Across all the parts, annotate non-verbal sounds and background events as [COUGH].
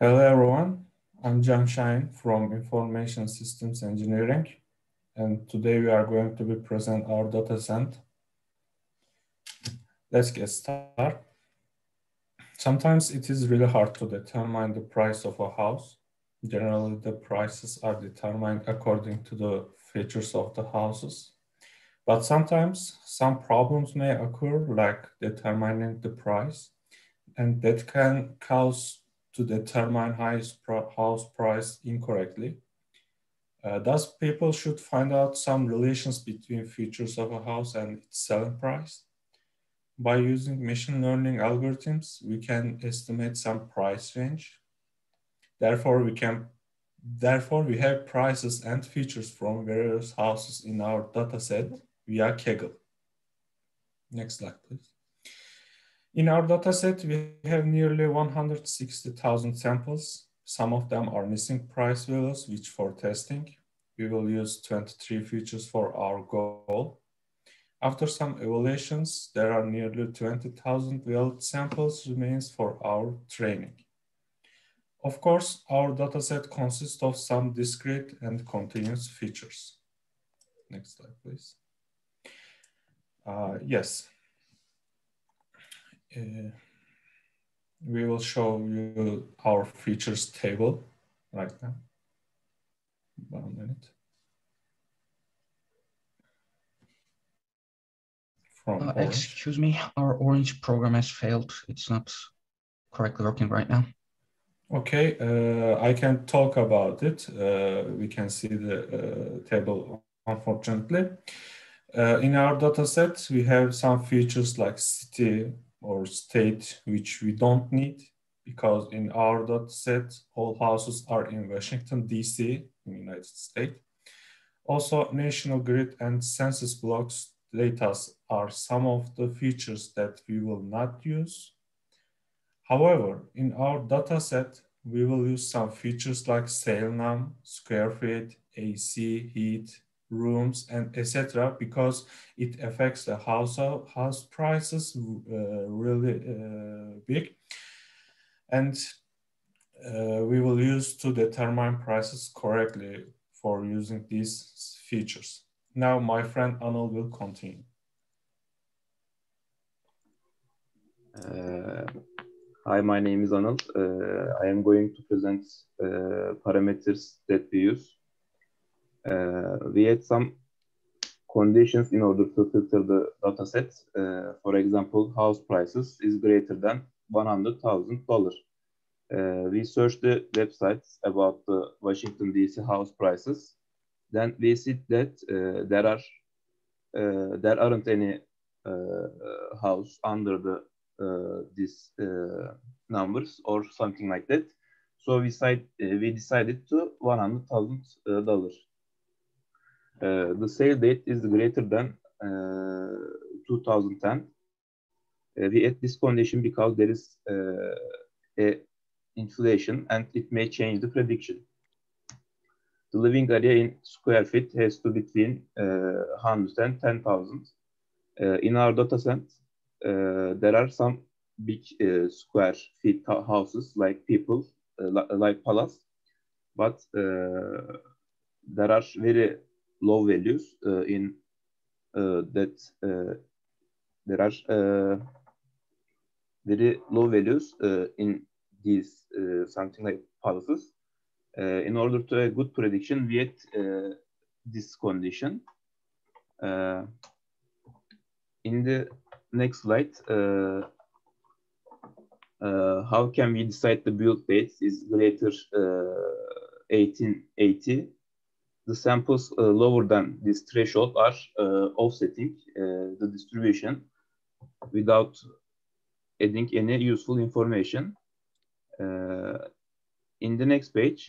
Hello everyone, I'm Cem Şahin from Information Systems Engineering and today we are going to be present our data set. Let's get started. Sometimes it is really hard to determine the price of a house. Generally the prices are determined according to the features of the houses. But sometimes some problems may occur like determining the price and that can cause to determine house price incorrectly. Uh, thus, people should find out some relations between features of a house and its selling price. By using machine learning algorithms, we can estimate some price range. Therefore, we can therefore we have prices and features from various houses in our dataset via Kaggle. Next slide, please. In our dataset, we have nearly 160,000 samples. Some of them are missing price values, which for testing, we will use 23 features for our goal. After some evaluations, there are nearly 20,000 valid samples remains for our training. Of course, our dataset consists of some discrete and continuous features. Next slide, please. Uh, yes, uh, we will show you our features table right now. One minute. From uh, excuse me, our orange program has failed. It's not correctly working right now. Okay, uh, I can talk about it. Uh, we can see the uh, table, unfortunately. Uh, in our data set, we have some features like city, or state which we don't need because in our data set, all houses are in Washington, DC, in the United States. Also, national grid and census blocks data are some of the features that we will not use. However, in our data set, we will use some features like sale num, square feet, AC, heat, rooms and etc because it affects the house house prices uh, really uh, big. And uh, we will use to determine prices correctly for using these features. Now my friend Anil will continue. Uh, hi my name is Anil uh, I am going to present uh, parameters that we use uh, we had some conditions in order to filter the data set. Uh, for example, house prices is greater than $100,000. Uh, we searched the websites about the Washington DC house prices. Then we see that uh, there are there aren't any house under the these numbers or something like that. So we, side, we decided to $100,000. Uh, the sale date is greater than uh, 2010. Uh, we add this condition because there is a inflation and it may change the prediction. The living area in square feet has to between uh, 100 and 10,000. Uh, in our data set, uh, there are some big uh, square feet houses like people, like palace, but there are very low values uh, in uh, that uh, there are very low values in these something like pulses. in order to a good prediction, we had this condition. in the next slide, uh, how can we decide the build date is greater uh, 1880 the samples uh, lower than this threshold are uh, offsetting uh, the distribution without adding any useful information. in the next page,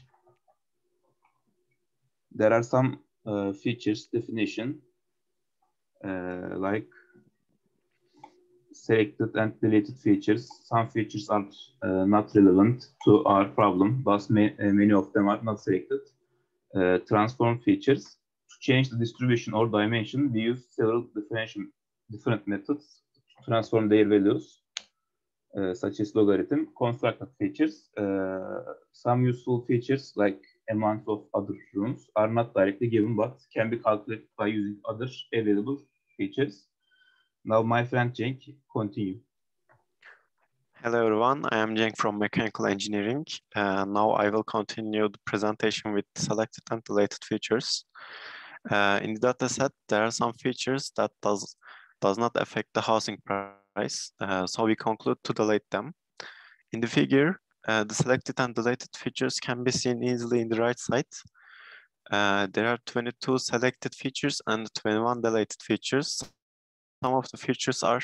there are some features definition like selected and deleted features. Some features are not relevant to our problem, but ma many of them are not selected uh, transform features. To change the distribution or dimension, we use several different, different methods to transform their values. uh, such as logarithm, constructed features. some useful features like amounts of other rooms are not directly given, but can be calculated by using other available features. Now, my friend Cenk, continue. Hello everyone, I am Cenk from Mechanical Engineering. Uh, now I will continue the presentation with selected and deleted features. Uh, in the dataset, there are some features that does, does not affect the housing price, uh, so we conclude to delete them. In the figure, uh, the selected and deleted features can be seen easily in the right side. Uh, there are 22 selected features and 21 deleted features. Some of the features are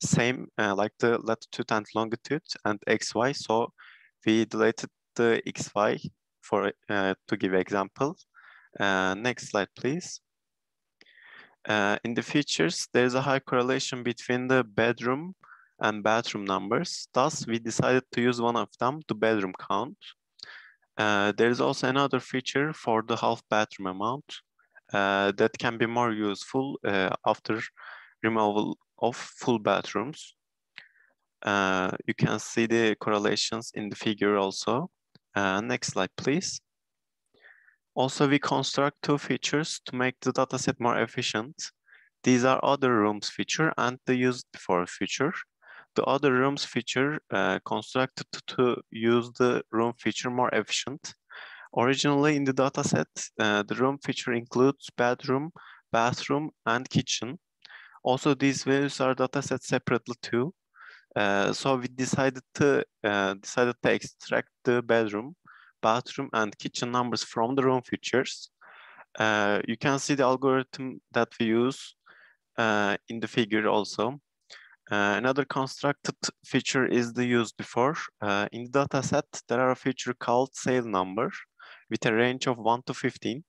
same uh, like the latitude and longitude and xy. So we deleted the xy for uh, to give example. Uh, next slide, please. Uh, in the features, there's a high correlation between the bedroom and bathroom numbers. Thus, we decided to use one of them, the bedroom count. Uh, there is also another feature for the half bathroom amount uh, that can be more useful after removal of full bathrooms. Uh, you can see the correlations in the figure also. Uh, next slide, please. Also, we construct two features to make the dataset more efficient. These are other rooms feature and the used before feature. The other rooms feature uh, constructed to use the room feature more efficient. Originally in the dataset, uh, the room feature includes bedroom, bathroom, and kitchen. Also, these values are data set separately too. Uh, so we decided to uh, decided to extract the bedroom, bathroom, and kitchen numbers from the room features. Uh, you can see the algorithm that we use uh, in the figure also. Uh, another constructed feature is the used before. Uh, in the data set, there are a feature called sale number with a range of 1 to 15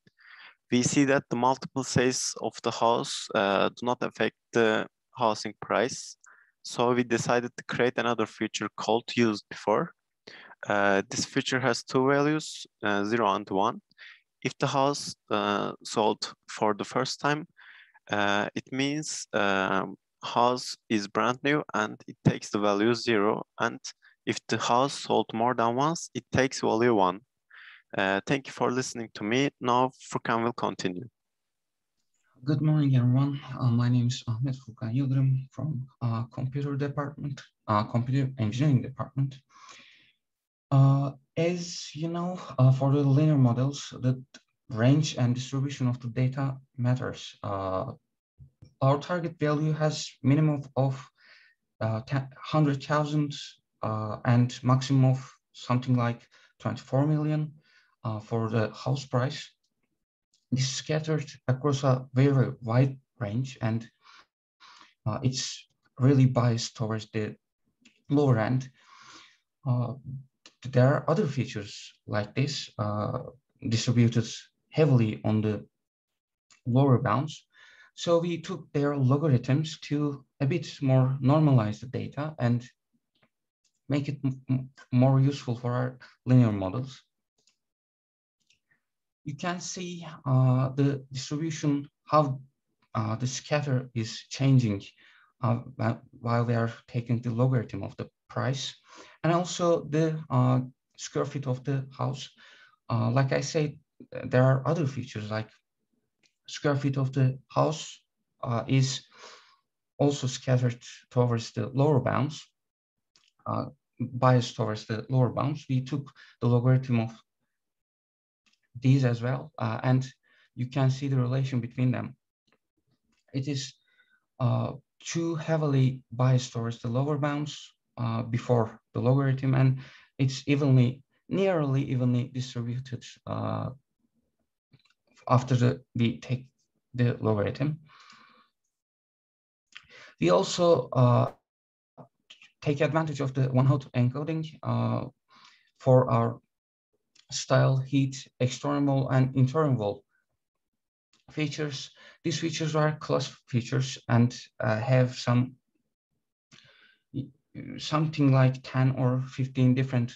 we see that the multiple sales of the house uh, do not affect the housing price. So we decided to create another feature called used before. Uh, this feature has two values, uh, zero and one. If the house uh, sold for the first time, uh, it means um, house is brand new and it takes the value zero. And if the house sold more than once, it takes value one. Uh, thank you for listening to me. Now Furkan will continue. Good morning, everyone. Uh, my name is Ahmet Furkan Yildirim from uh, Computer Department, uh, Computer Engineering Department. Uh, as you know, uh, for the linear models, the range and distribution of the data matters. our target value has minimum of 100,000 and maximum of something like 24 million uh, for the house price. This is scattered across a very wide range and uh, it's really biased towards the lower end. Uh, there are other features like this uh, distributed heavily on the lower bounds. So we took their logarithms to a bit more normalize the data and make it more useful for our linear models you can see uh, the distribution, how uh, the scatter is changing uh, while they are taking the logarithm of the price. And also the uh, square feet of the house. Uh, like I said, there are other features like square feet of the house uh, is also scattered towards the lower bounds, biased towards the lower bounds. We took the logarithm of these as well, uh, and you can see the relation between them. It is uh, too heavily biased towards the lower bounds uh, before the logarithm, and it's evenly, nearly evenly distributed uh, after the, we take the logarithm. We also uh, take advantage of the one-hot encoding uh, for our style, heat, external and internal features. These features are class features and uh, have some something like 10 or 15 different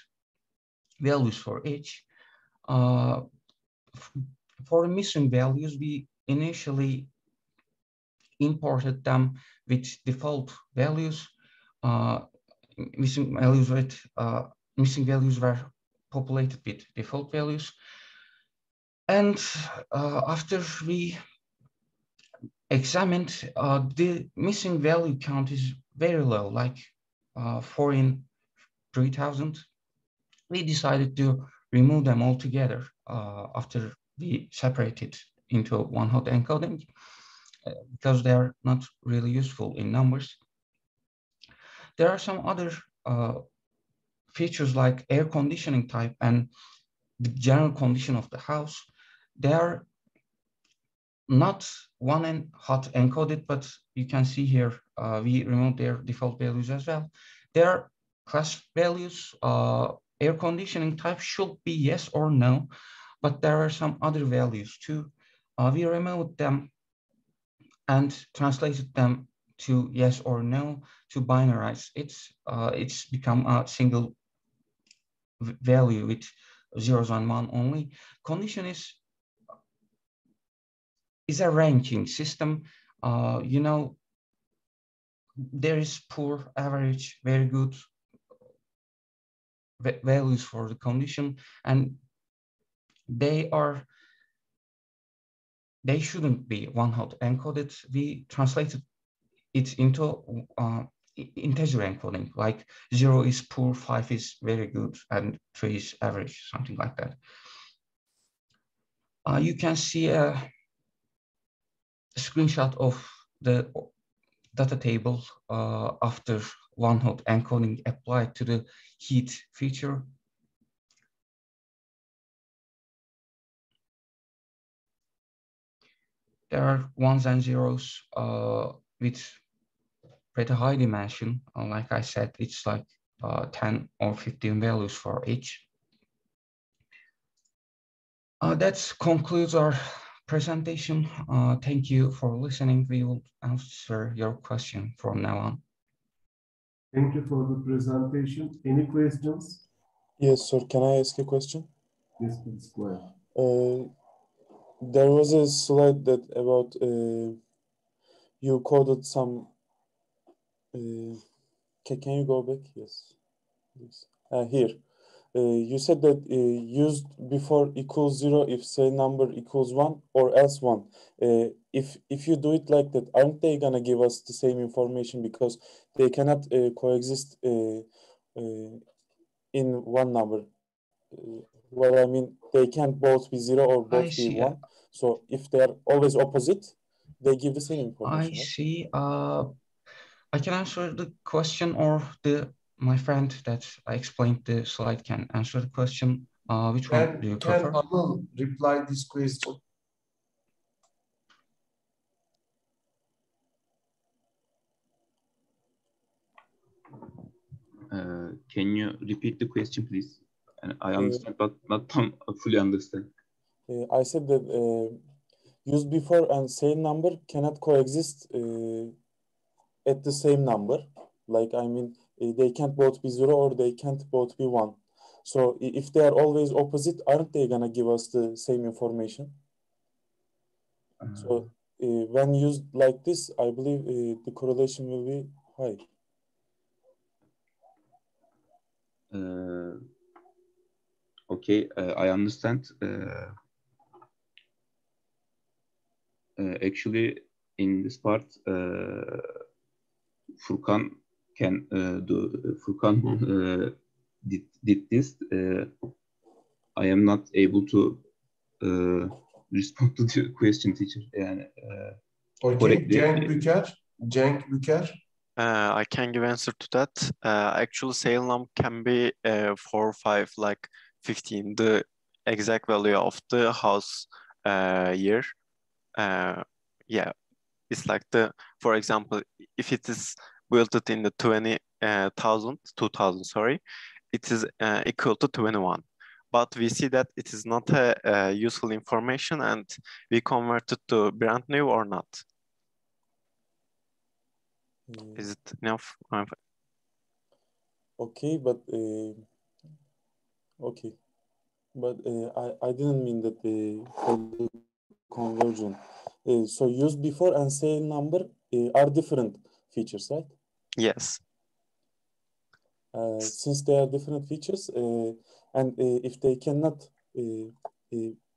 values for each. Uh, for the missing values, we initially imported them with default values. Uh, missing values with uh, missing values were populated with default values. And uh, after we examined, uh, the missing value count is very low, like uh, four in 3000. We decided to remove them altogether uh, after we separated into one hot encoding uh, because they are not really useful in numbers. There are some other uh, features like air conditioning type and the general condition of the house. They are not one and hot encoded, but you can see here, uh, we removed their default values as well. Their class values, uh, air conditioning type should be yes or no, but there are some other values too. Uh, we removed them and translated them to yes or no to binarize. It's, uh, it's become a single value with zeros and one only. Condition is is a ranking system. Uh, you know, there is poor, average, very good values for the condition, and they are they shouldn't be one hot encoded. We translated it into uh, integer encoding, like zero is poor, five is very good, and three is average, something like that. Uh, you can see a screenshot of the data table uh, after one hot encoding applied to the heat feature. There are ones and zeros uh, with pretty high dimension. Uh, like I said, it's like uh, 10 or 15 values for each. Uh, that concludes our presentation. Uh, thank you for listening. We will answer your question from now on. Thank you for the presentation. Any questions? Yes, sir. Can I ask a question? Yes, please go ahead. Uh, there was a slide that about uh, you coded some. Uh, can, can you go back? Yes. yes. Uh, here. Uh, you said that uh, used before equals zero if sale number equals one or else one. Uh, if if you do it like that, aren't they gonna give us the same information because they cannot uh, coexist uh, uh, in one number? well, I mean, they can't both be zero or both be one. So if they are always opposite, they give the same information. I see. Uh, I can answer the question or the my friend that I explained the slide can answer the question. Uh, which can, one do you can prefer? Can Anıl reply this question? Uh, can you repeat the question, please? And I understand, uh, but not [LAUGHS] fully understand. Uh, I said that uh, use before and sale number cannot coexist uh, at the same number. Like I mean, they can't both be zero or they can't both be one. So if they are always opposite, aren't they gonna give us the same information? Uh -huh. So uh, when used like this, I believe uh, the correlation will be high. Uh, okay, uh, I understand. Uh, actually, in this part, Furkan can uh, do Furkan uh, did, did this. Uh, I am not able to respond to the question, teacher. Yani, okay, Cenk Büker. Cenk Büker. Uh, I can give answer to that. Uh, actual sale num can be uh, 4, 5, like 15, the exact value of the house uh, year. Uh, yeah, it's like the, for example, if it is built in the 20,000, uh, 2000, sorry, it is uh, equal to 21. But we see that it is not a, a useful information and we convert it to brand new or not. Mm. Is it enough? Okay, but uh, okay, but uh, I I didn't mean that the conversion. Uh, so use before and sale number uh, are different features, right? Yes. uh, since they are different features, uh, and uh, if they cannot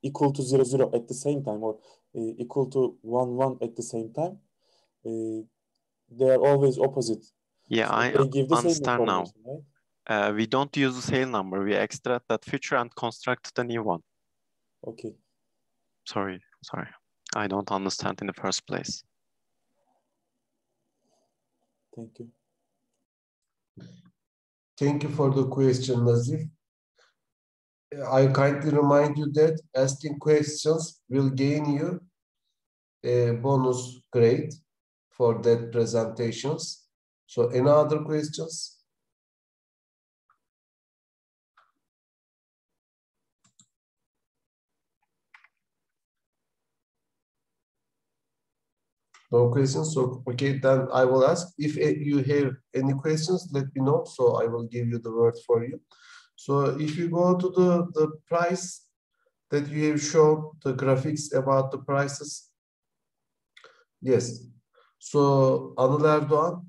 equal to zero zero at the same time or equal to one one at the same time, they are always opposite. Yeah, so I understand now. Right? Uh, we don't use the sale number. We extract that feature and construct the new one. Okay. Sorry, sorry. I don't understand in the first place. Thank you. Thank you for the question, Nazif. I kindly remind you that asking questions will gain you a bonus grade for that presentations. So any other questions? No questions? So, okay, then I will ask. If you have any questions, let me know. So I will give you the word for you. So if you go to the, the price that you have shown, the graphics about the prices. Yes. So Anıl Erdoğan,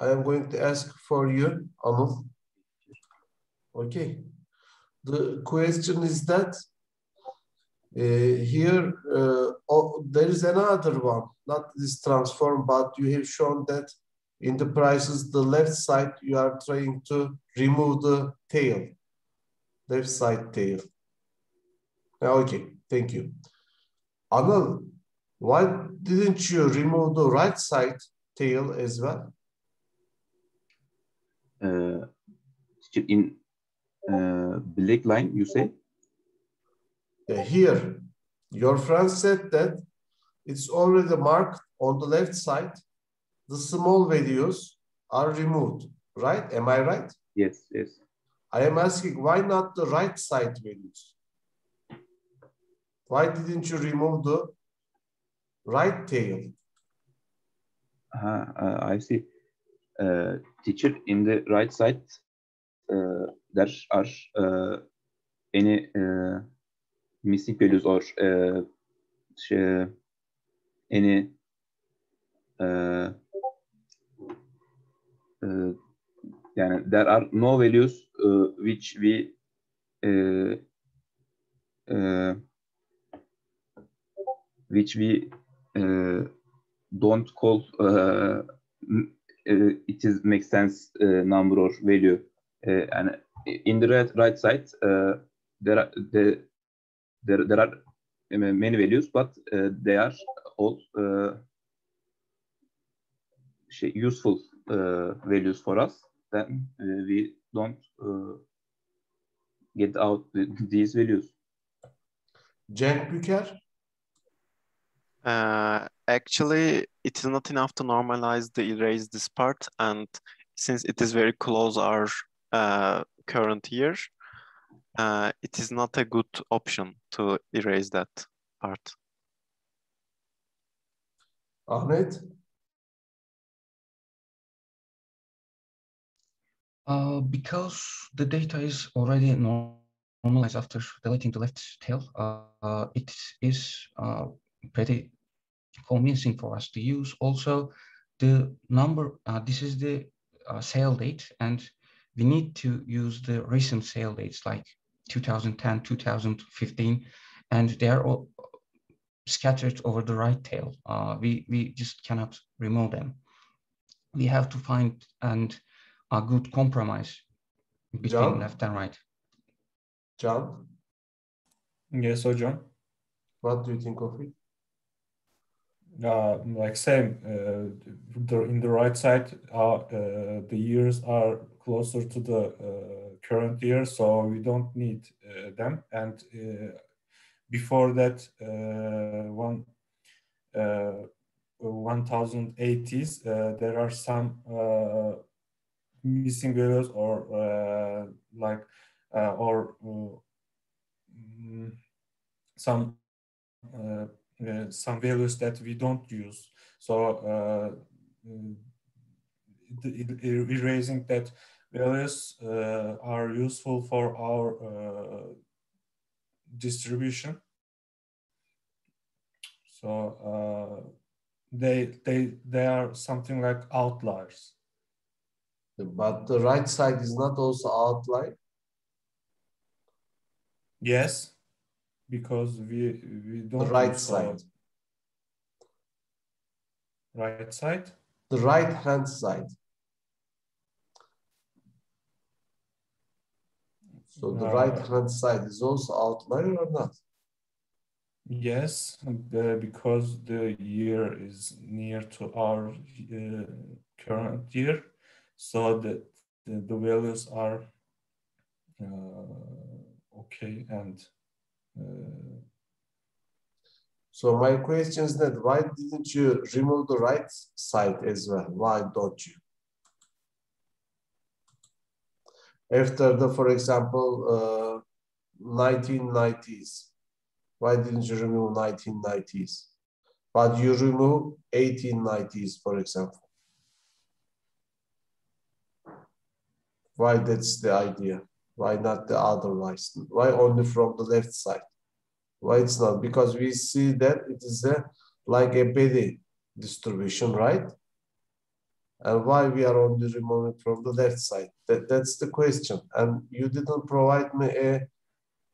I am going to ask for you, Anıl. Okay. The question is that here, uh, oh, there is another one, not this transform, but you have shown that in the prices, the left side, you are trying to remove the tail, left side tail. Okay, thank you. Anil, why didn't you remove the right side tail as well? Uh, in uh, black line, you say? Uh, here, your friend said that it's already marked on the left side. The small values are removed, right? Am I right? Yes, yes. I am asking why not the right side values? Why didn't you remove the right tail? Uh, uh, I see. Uh, teacher, in the right side, uh, there are uh, any missing values or uh, any uh, uh, yani there are no values uh, which we uh, uh, which we uh, don't call uh, it is makes sense uh, number or value. Uh, and in the right, right side uh, there are the there, there are many values, but uh, they are all uh, useful uh, values for us. Then we don't get out these values. Cenk Büker? Uh, actually, it is not enough to normalize the erase this part. And since it is very close our uh, current year, uh, it is not a good option to erase that part. Ahmet? Uh, because the data is already normalized after deleting the left tail, uh, it is uh, pretty convincing for us to use. Also, the number, uh, this is the uh, sale date, and we need to use the recent sale dates like 2010, 2015, and they are all scattered over the right tail. Uh, we, we just cannot remove them. We have to find and a good compromise between John? left and right. John? Yes, so John. What do you think of it? Uh, like same, uh, the, in the right side, uh, uh, the years are closer to the uh, current year, so we don't need uh, them. And uh, before that, uh, one uh, 1080s, there are some missing values or like or some uh, some values that we don't use. So uh, erasing that values uh, are useful for our distribution. So they they they are something like outliers. But the right side is not also outlier. Yes, because we we don't The right side. right side. The right hand side. So the Uh, right hand side is also outline or not? Yes, the, because the year is near to our uh, current year, so that the, the values are uh, okay and uh, So my question is that why didn't you remove the right side as well? Why don't you? After the, for example, uh, 1990s, why didn't you remove 1990s? But you remove 1890s, for example. Why that's the idea? Why not the other otherwise? Why only from the left side? Why it's not? Because we see that it is a like a belly distribution, right? And why we are only removing from the left side? That, that's the question. And you didn't provide me a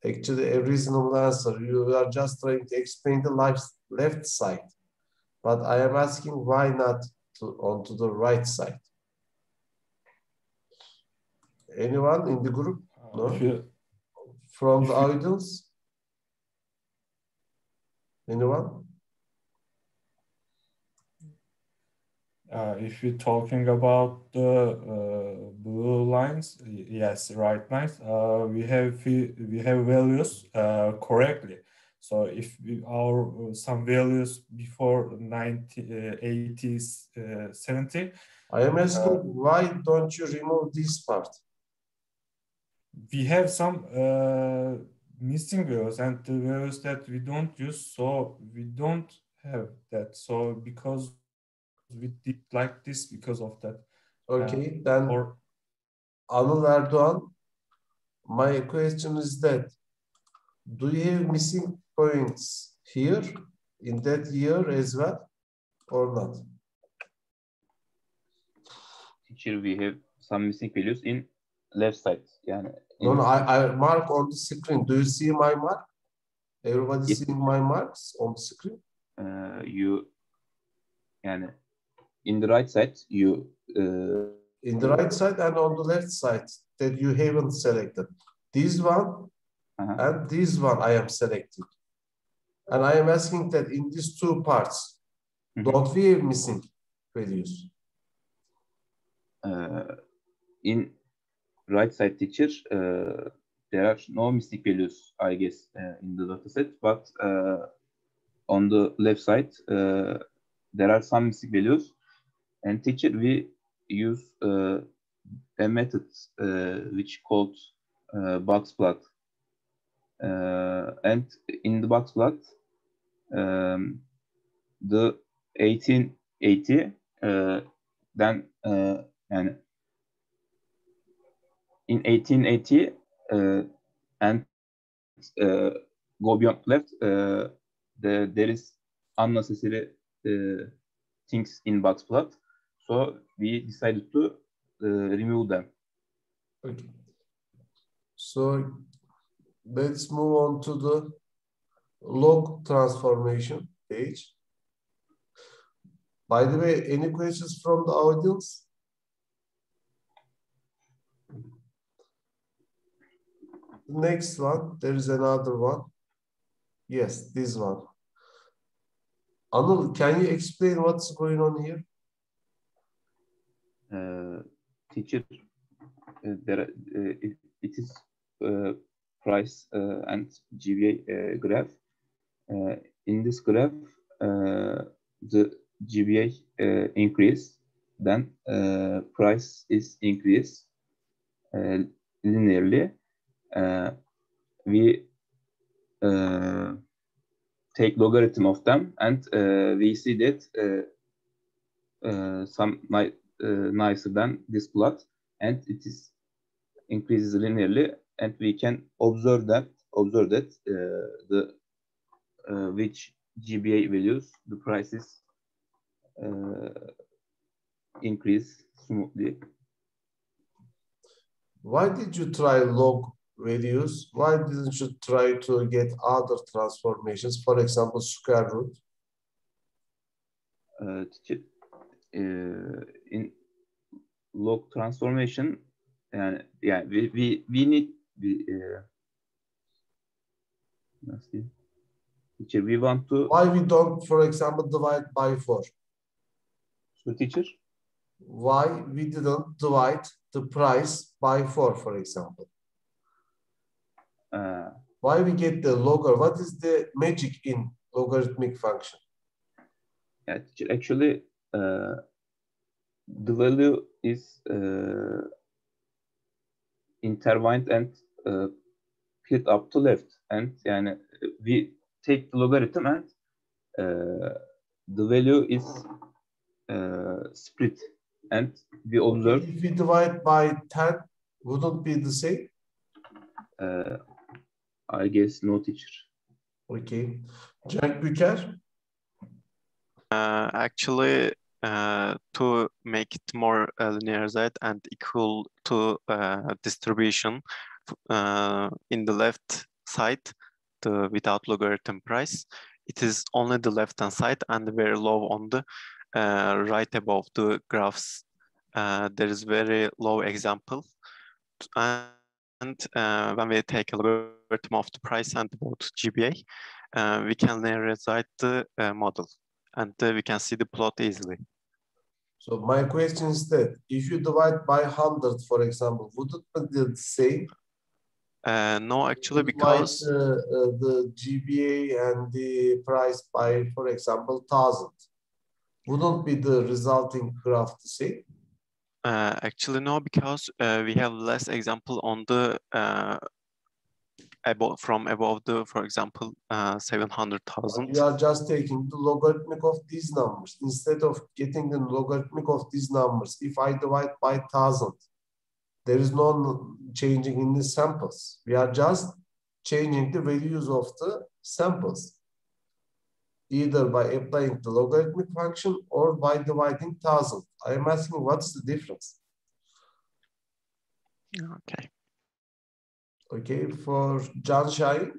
actually a reasonable answer. You are just trying to explain the left, left side. But I am asking why not on to, onto the right side? Anyone in the group? Uh, no? if you From the audience? Anyone? Uh, if you're talking about the uh, blue lines, yes, right lines, uh, we have we have values uh, correctly. So if we, our some values before 90, uh, 80s, uh, 70, I am asking why don't you remove this part? we have some uh, missing values and the values that we don't use, so we don't have that. So because we did like this because of that, Okay, then or Anıl Erdoğan, my question is that do you have missing points here in that year as well or not? Teacher, we have some missing values in left side. Yani No, no, I, I mark on the screen. Do you see my mark? Everybody Yes. seeing my marks on the screen? uh, you yani in the right side you uh, In the right side and on the left side that you haven't selected. This one uh-huh, and this one I am selecting. And I am asking that in these two parts, Mhm. don't we have missing values? uh, in right side teacher uh, there are no missing values I guess uh, in the data set but uh, on the left side uh, there are some missing values and teacher we use uh, a method uh, which called uh, box plot. Uh, and in the box plot um, the 1880 uh, then uh, and in 1880 uh, and uh, go beyond left uh, the, there is unnecessary uh, things in box plot so we decided to uh, remove them Okay. So let's move on to the log transformation page. By the way, any questions from the audience? Next one, there is another one. Yes, this one. Anil, can you explain what's going on here? Teacher uh, there uh, it, it is uh, price and uh, graph. In this graph the GBA uh, increase then uh, price is increase uh, linearly. We take logarithm of them and we see that some ni- uh, nicer than this plot and it is increases linearly and we can observe that observe that uh, the uh, which GBA values the prices uh, increase smoothly Why did you try log values? Why didn't you try to get other transformations? For example, square root. Uh, uh, in log transformation, yani, yani we, we, we need we, uh, nasıl diyeyim? Teacher, we want to Why we don't, for example, divide by four? so teacher Why we didn't divide the price by four, for example? uh, Why we get the logger? What is the magic in logarithmic function? yeah, teacher, actually uh, the value is uh, intertwined and uh, split up to left. And yani we take the logarithm and uh, the value is uh, split. And we observe. If we divide by 10, wouldn't be the same? uh, I guess no teacher. Okay. Cenk Büker, Uh, actually, to make it more uh, linearized and equal to uh, distribution uh, in the left side, the without logarithm price, it is only the left hand side and very low on the uh, right above the graphs. Uh, there is very low example. And uh, when we take a logarithm of the price and both GBA, uh, we can linearize the uh, model and uh, we can see the plot easily. so my question is that if you divide by 100, for example, would it be the same? Uh, no, actually, Divide, because uh, uh, the GBA and the price by, for example, 1000. Wouldn't be the resulting graph the same? uh, actually no, because uh, we have less example on the uh, above from above the, for example, uh, seven hundred thousand. We are just taking the logarithmic of these numbers. Instead of getting the logarithmic of these numbers, if I divide by 1000, there is no changing in the samples. We are just changing the values of the samples, either by applying the logarithmic function or by dividing 1000. I am asking what's the difference? Okay. Okay, for John Shine,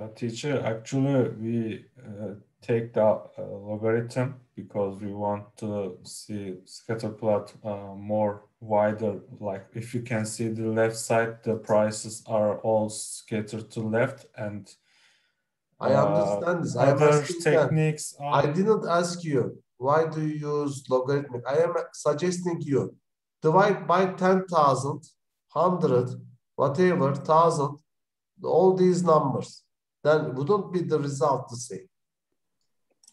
Uh, teacher, actually, we uh, take the uh, logarithm because we want to see scatter plot uh, more wider. Like if you can see the left side, the prices are all scattered to left and I uh, understand this. I am other asking that. techniques I didn't ask you why do you use logarithmic. I am suggesting you divide by 10,000, 100, whatever, 1,000, all these numbers. Then wouldn't be the result the same.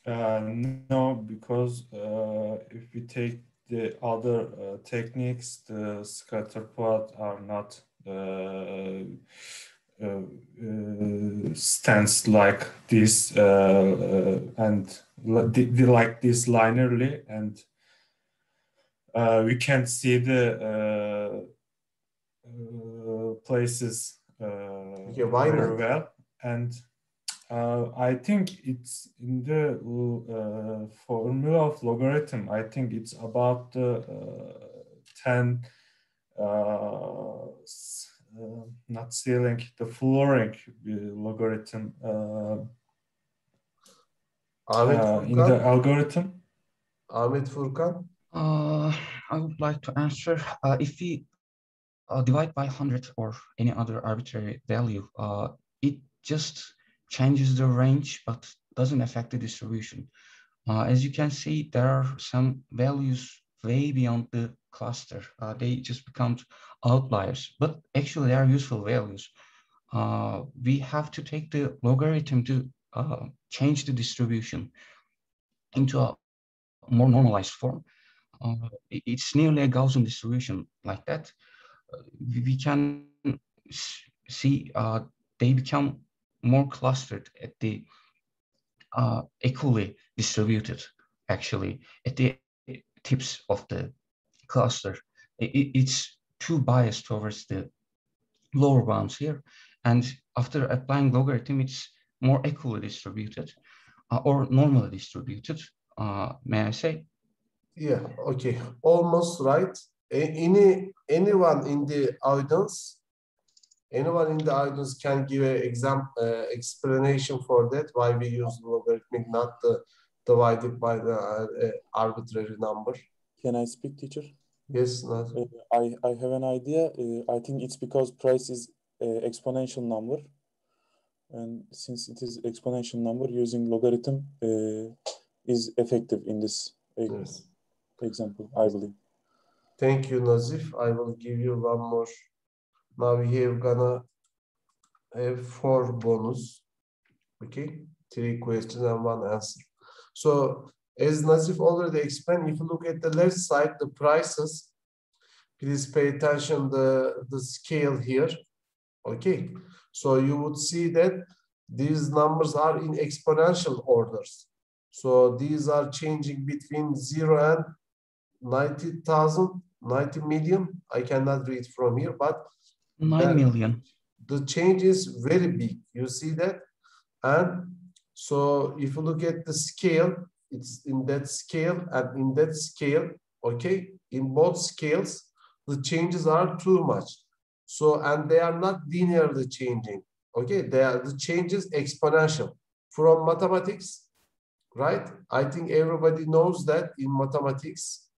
Uh, no, because uh, if we take the other uh, techniques, the scatter plot are not uh, uh, uh, stands like this and like this linearly, and we can't see the uh, uh, places uh, Okay, why very not? well. And uh, I think it's in the uh, formula of logarithm. I think it's about the uh, 10, uh, uh, not ceiling, the flooring uh, logarithm uh, Ahmet uh, in the algorithm. Ahmet Furkan. I would like to answer, uh, if we uh, divide by 100 or any other arbitrary value, uh, it just changes the range, but doesn't affect the distribution. Uh, as you can see, there are some values way beyond the cluster. Uh, they just become outliers, but actually they are useful values. Uh, we have to take the logarithm to change the distribution into a more normalized form. Uh, it's nearly a Gaussian distribution like that. Uh, we, can see uh, they become more clustered at the uh, equally distributed, actually, at the tips of the cluster. I- i- it's too biased towards the lower bounds here. And after applying logarithm, it's more equally distributed uh, or normally distributed, uh, may I say? Yeah, okay, almost right. any anyone in the audience, anyone in the audience can give an example uh, explanation for that why we use logarithmic, not the divided by the uh, arbitrary number. Can I speak, teacher? Yes. Uh, I, I have an idea. Uh, I think it's because price is uh, exponential number. And since it is exponential number, using logarithm uh, is effective in this uh, Yes. example, I believe. Thank you, Nazif. I will give you one more. Now we have gonna have four bonus. Okay, three questions and one answer. So as Nazif already explained, if you look at the left side, the prices, please pay attention the, the scale here. Okay, so you would see that these numbers are in exponential orders. So these are changing between zero and 90,000, 90 million. I cannot read from here, but Nine million. the change is very big. You see that? And so if you look at the scale, it's in that scale and in that scale, okay? In both scales, the changes are too much. So, and they are not linearly changing, okay? They are the changes exponential. From mathematics, right? I think everybody knows that in mathematics.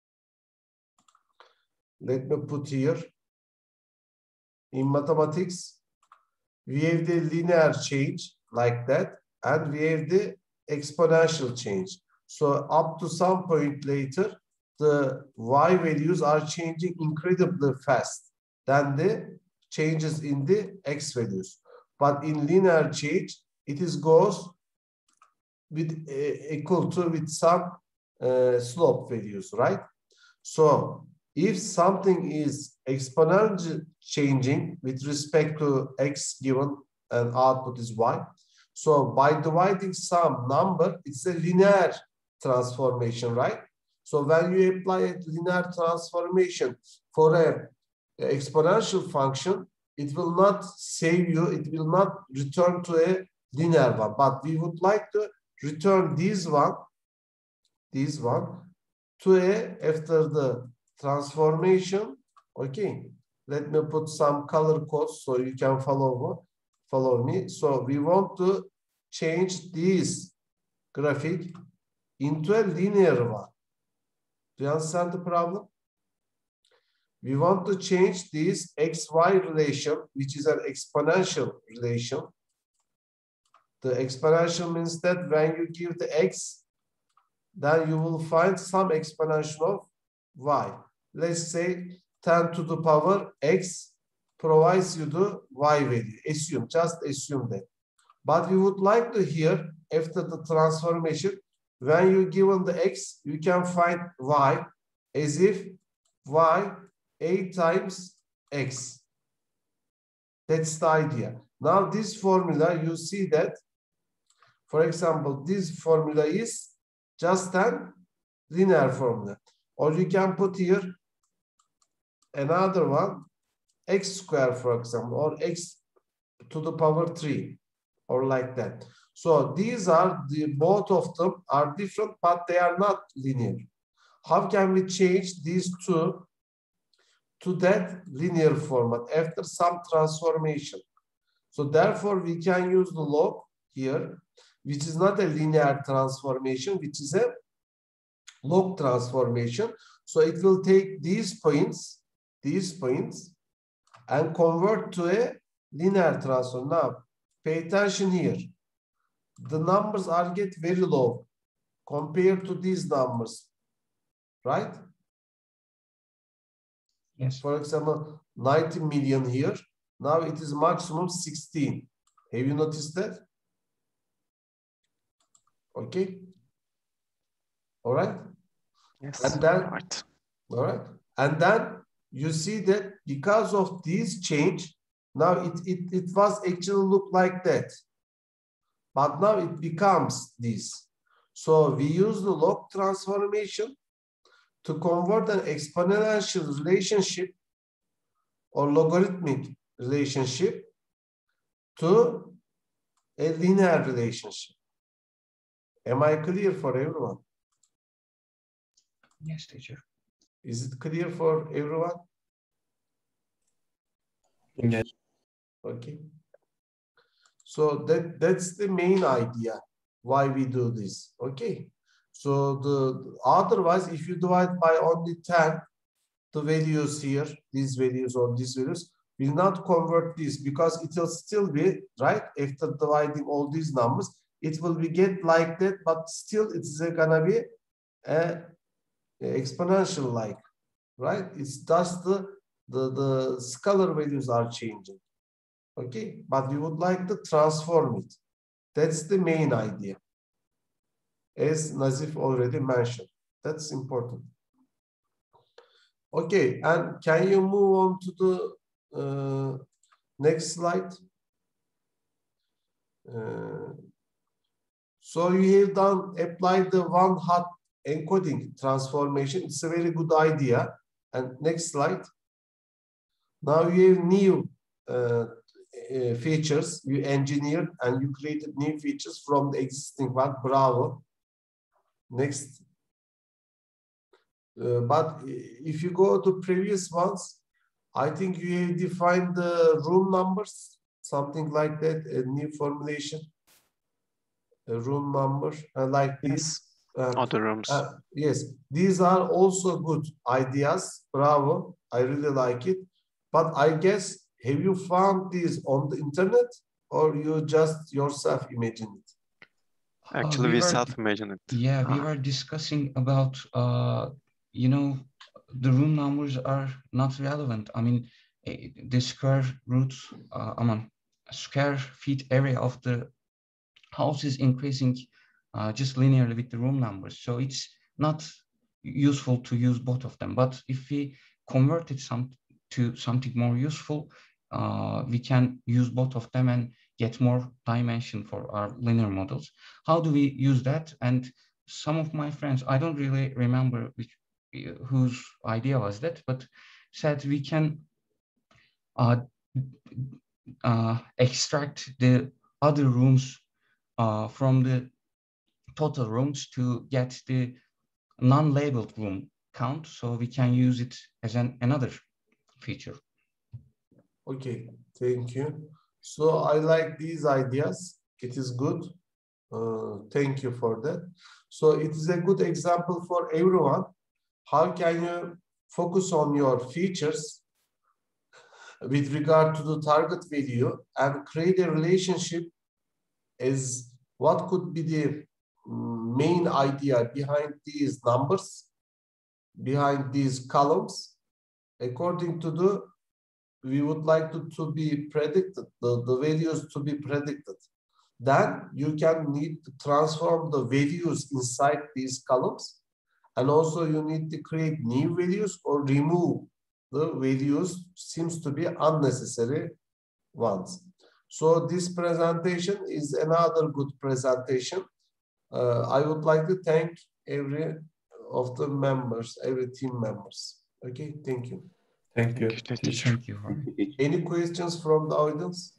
Let me put here. In mathematics, we have the linear change like that, and we have the exponential change. So up to some point later, the y values are changing incredibly fast than the changes in the x values. But in linear change, it is goes with uh, equal to with some uh, slope values, right? So if something is exponentially changing with respect to x given and output is y, so by dividing some number, it's a linear transformation, right? So when you apply a linear transformation for a, exponential function, it will not save you, it will not return to a linear one, but we would like to return this one, this one, to a, after the transformation, okay, let me put some color codes so you can follow, follow me. So we want to change this graphic into a linear one. Do you understand the problem? We want to change this XY relation, which is an exponential relation. The exponential means that when you give the X, then you will find some exponential of Y. Let's say 10 to the power X provides you the Y value. Assume, just assume that. But we would like to hear after the transformation, when you given the X, you can find Y as if Y a times x. That's the idea. Now this formula, you see that, for example, this formula is just an linear formula. Or you can put here another one, x square, for example, or x to the power 3, or like that. So these are, the both of them are different, but they are not linear. How can we change these two to that linear format after some transformation. So therefore, we can use the log here, which is not a linear transformation, which is a log transformation. So it will take these points, these points, and convert to a linear transform. Now, pay attention here. The numbers are get very low compared to these numbers, right? Yes. For example, 90 million here. Now it is maximum 16. Have you noticed that? Okay. All right. Yes. And then- right. All right. And then you see that because of this change, now it, it, it was actually look like that. But now it becomes this. So we use the log transformation to convert an exponential relationship or logarithmic relationship to a linear relationship. Am I clear for everyone? Yes, teacher. Is it clear for everyone? Yes. Okay. So that, that's the main idea why we do this. Okay. So the otherwise, if you divide by only 10, the values here, these values or these values, will not convert this because it will still be, right? After dividing all these numbers, it will be get like that, but still it's gonna be a, a exponential like, right? It's just the, the, the scalar values are changing. Okay, but we would like to transform it. That's the main idea. As Nazif already mentioned, that's important. Okay, and can you move on to the uh, next slide? Uh, so you have done applied the one hot encoding transformation. It's a very good idea. And next slide. Now you have new uh, uh, features you engineered and you created new features from the existing one. Bravo. Next. Uh, but if you go to previous ones, I think you defined the room numbers, something like that, a new formulation, a room number, uh, like this. Uh, Other rooms. uh, yes, these are also good ideas. Bravo. I really like it. But I guess, have you found these on the internet or you just yourself imagine it? Actually, we we self-imagine it. Yeah, we Ah. were discussing about, uh, you know, the room numbers are not relevant. I mean, eh, the square root, uh, I mean, square feet area of the house is increasing uh, just linearly with the room numbers. So it's not useful to use both of them. But if we convert it some to something more useful, uh, we can use both of them and get more dimension for our linear models. How do we use that? And some of my friends, I don't really remember which whose idea was that, but said we can uh, uh, extract the other rooms uh, from the total rooms to get the non-labeled room count, so we can use it as an another feature. Okay, thank you. So I like these ideas. It is good. Uh, thank you for that. So it is a good example for everyone. How can you focus on your features with regard to the target video and create a relationship as what could be the main idea behind these numbers, behind these columns, according to the we would like to, to be predicted, the, the values to be predicted. Then you can need to transform the values inside these columns. And also you need to create new values or remove the values seems to be unnecessary ones. So this presentation is another good presentation. Uh, I would like to thank every of the members, every team members. Okay, thank you. Thank you, Thank you. Thank you. Thank you. Any questions from the audience?